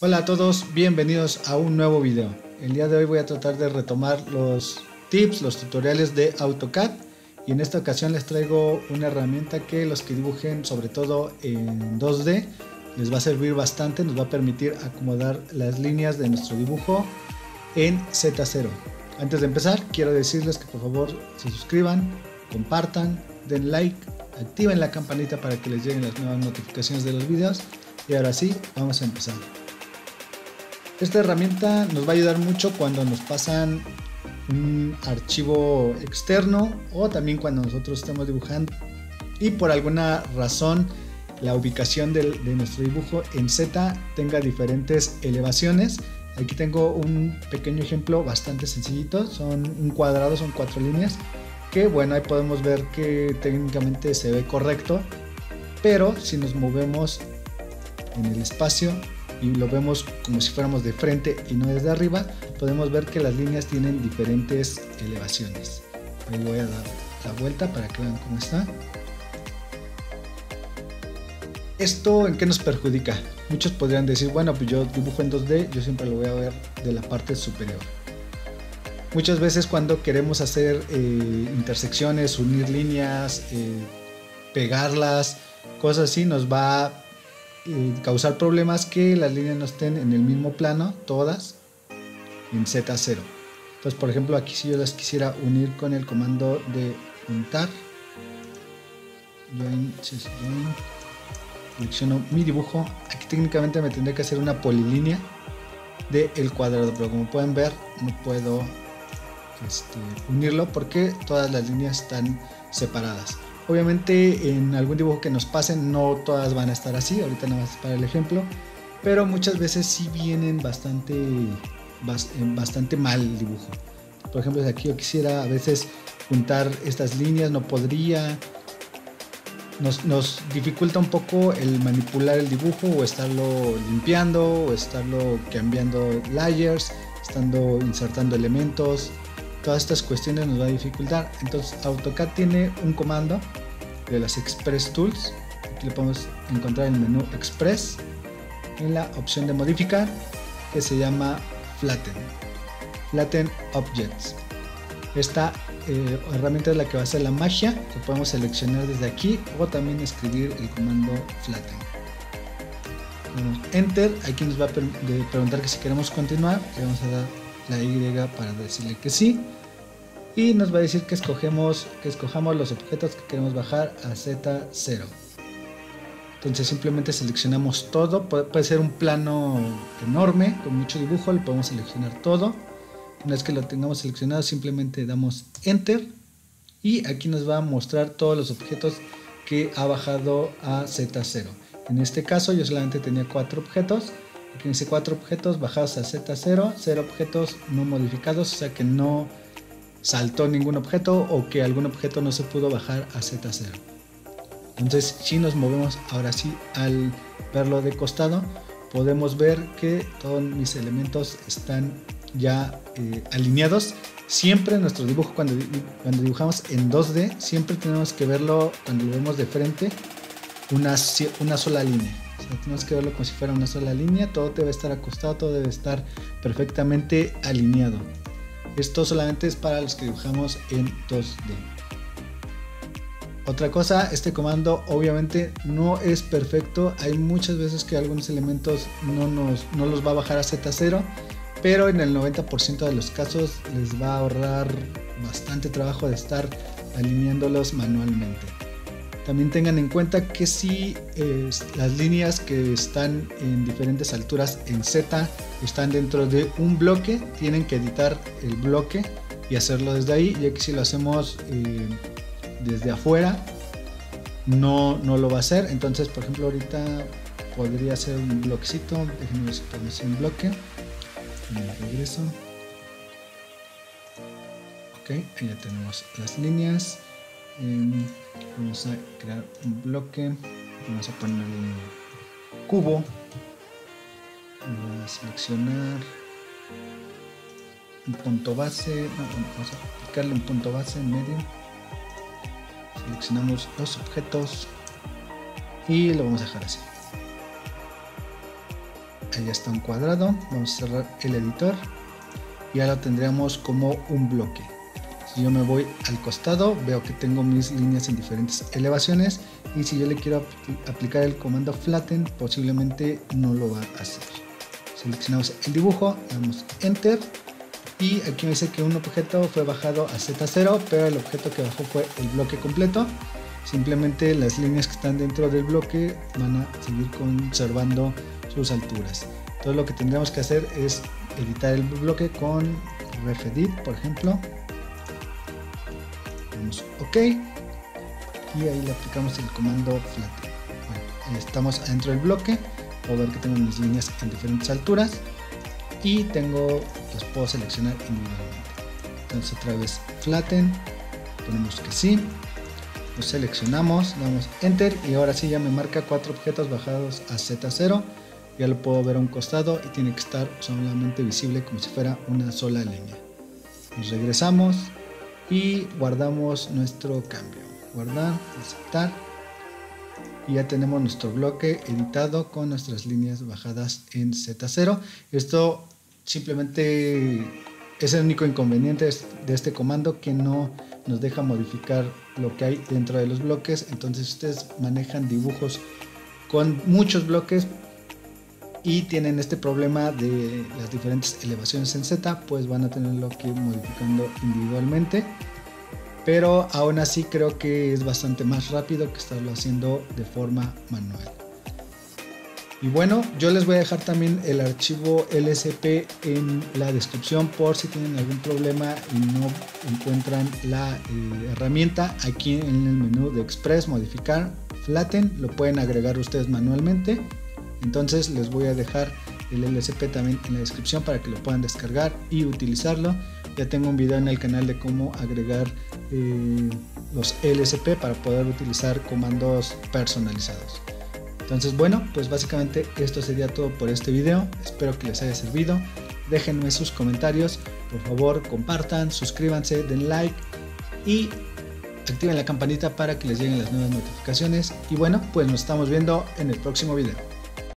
Hola a todos, bienvenidos a un nuevo video. El día de hoy voy a tratar de retomar los tips, los tutoriales de AutoCAD y en esta ocasión les traigo una herramienta que los que dibujen sobre todo en 2D les va a servir bastante, nos va a permitir acomodar las líneas de nuestro dibujo en Z0. Antes de empezar quiero decirles que por favor se suscriban, compartan, den like, activen la campanita para que les lleguen las nuevas notificaciones de los videos y ahora sí, vamos a empezar. Esta herramienta nos va a ayudar mucho cuando nos pasan un archivo externo o también cuando nosotros estamos dibujando y por alguna razón la ubicación de, nuestro dibujo en Z tenga diferentes elevaciones. Aquí tengo un pequeño ejemplo bastante sencillito, son un cuadrado, son cuatro líneas, que bueno, ahí podemos ver que técnicamente se ve correcto, pero si nos movemos en el espacio y lo vemos como si fuéramos de frente y no desde arriba, podemos ver que las líneas tienen diferentes elevaciones. Ahí voy a dar la vuelta para que vean cómo está. ¿Esto en qué nos perjudica? Muchos podrían decir, bueno, pues yo dibujo en 2D, yo siempre lo voy a ver de la parte superior. Muchas veces cuando queremos hacer eh, intersecciones, unir líneas, eh, pegarlas, cosas así, nos va causar problemas que las líneas no estén en el mismo plano, todas, en Z0. Entonces, por ejemplo, aquí si yo las quisiera unir con el comando de juntar, selecciono mi dibujo, aquí técnicamente me tendría que hacer una polilínea del el cuadrado, pero como pueden ver, no puedo este, unirlo porque todas las líneas están separadas. Obviamente en algún dibujo que nos pasen no todas van a estar así, ahorita nada más para el ejemplo, pero muchas veces sí vienen bastante, bastante mal el dibujo. Por ejemplo, si aquí yo quisiera a veces juntar estas líneas, no podría. Nos, dificulta un poco el manipular el dibujo o estarlo limpiando o estarlo cambiando layers, estando insertando elementos todas estas cuestiones nos va a dificultar. Entonces AutoCAD tiene un comando de las Express Tools. Aquí lo podemos encontrar en el menú Express en la opción de modificar que se llama Flatten. Flatten Objects. Esta eh, herramienta es la que va a hacer la magia que podemos seleccionar desde aquí o también escribir el comando Flatten. Enter, aquí nos va a preguntar que si queremos continuar, le vamos a dar la Y para decirle que sí y nos va a decir que escogemos que escojamos los objetos que queremos bajar a Z0 entonces simplemente seleccionamos todo. Puede, ser un plano enorme con mucho dibujo lo podemos seleccionar todo. Una vez que lo tengamos seleccionado simplemente damos enter. Y aquí nos va a mostrar todos los objetos que ha bajado a Z0 en este caso yo solamente tenía cuatro objetos. Aquí dice cuatro objetos bajados a Z0 cero objetos no modificados o sea que no saltó ningún objeto o que algún objeto no se pudo bajar a Z0. Entonces si nos movemos ahora sí al verlo de costado podemos ver que todos mis elementos están ya eh, alineados. Siempre nuestro dibujo cuando, cuando dibujamos en 2D siempre tenemos que verlo cuando lo vemos de frente una, una sola línea. tenemos que verlo como si fuera una sola línea, todo debe estar acostado, todo debe estar perfectamente alineado. Esto solamente es para los que dibujamos en 2D. Otra cosa, este comando obviamente no es perfecto. Hay muchas veces que algunos elementos no, nos, no los va a bajar a Z0, pero en el 90% de los casos les va a ahorrar bastante trabajo de estar alineándolos manualmente. También tengan en cuenta que si las líneas que están en diferentes alturas en Z están dentro de un bloque, tienen que editar el bloque y hacerlo desde ahí, ya que si lo hacemos eh, desde afuera, no, no lo va a hacer. Entonces, por ejemplo, ahorita podría ser un bloquecito, déjenme ver si podemos un bloque. regreso. Ok, ahí ya tenemos las líneas vamos a crear un bloque vamos a poner un cubo voy a seleccionar un punto base vamos a aplicarle un punto base en medio seleccionamos los objetos y lo vamos a dejar así ahí está un cuadrado. Vamos a cerrar el editor y ahora tendríamos como un bloque. Si yo me voy al costado, veo que tengo mis líneas en diferentes elevaciones y si yo le quiero aplicar el comando flatten, posiblemente no lo va a hacer. Seleccionamos el dibujo, damos enter y aquí me dice que un objeto fue bajado a Z0, pero el objeto que bajó fue el bloque completo. Simplemente las líneas que están dentro del bloque van a seguir conservando sus alturas. Todo lo que tendríamos que hacer es editar el bloque con refedit, por ejemplo. Damos OK y ahí le aplicamos el comando flatten. Estamos dentro del bloque. Puedo ver que tengo mis líneas en diferentes alturas y tengo, las puedo seleccionar individualmente. Entonces otra vez flatten, ponemos que sí, lo seleccionamos, damos enter y ahora sí ya me marca cuatro objetos bajados a Z0. Ya lo puedo ver a un costado y tiene que estar solamente visible como si fuera una sola línea. Nos regresamos y guardamos nuestro cambio. Guardar, aceptar. Y ya tenemos nuestro bloque editado con nuestras líneas bajadas en Z0. Esto simplemente es el único inconveniente de este comando que no nos deja modificar lo que hay dentro de los bloques. Entonces ustedes manejan dibujos con muchos bloques y tienen este problema de las diferentes elevaciones en Z, pues van a tenerlo que ir modificando individualmente. Pero aún así creo que es bastante más rápido que estarlo haciendo de forma manual. Y bueno, yo les voy a dejar también el archivo LSP en la descripción por si tienen algún problema y no encuentran la eh, herramienta. Aquí en el menú de Express, modificar, flatten, lo pueden agregar ustedes manualmente. Entonces les voy a dejar el LSP también en la descripción para que lo puedan descargar y utilizarlo. Ya tengo un video en el canal de cómo agregar eh, los LSP para poder utilizar comandos personalizados. Entonces bueno, pues básicamente esto sería todo por este video. Espero que les haya servido. Déjenme sus comentarios. Por favor, compartan, suscríbanse, den like y activen la campanita para que les lleguen las nuevas notificaciones. Y bueno, pues nos estamos viendo en el próximo video.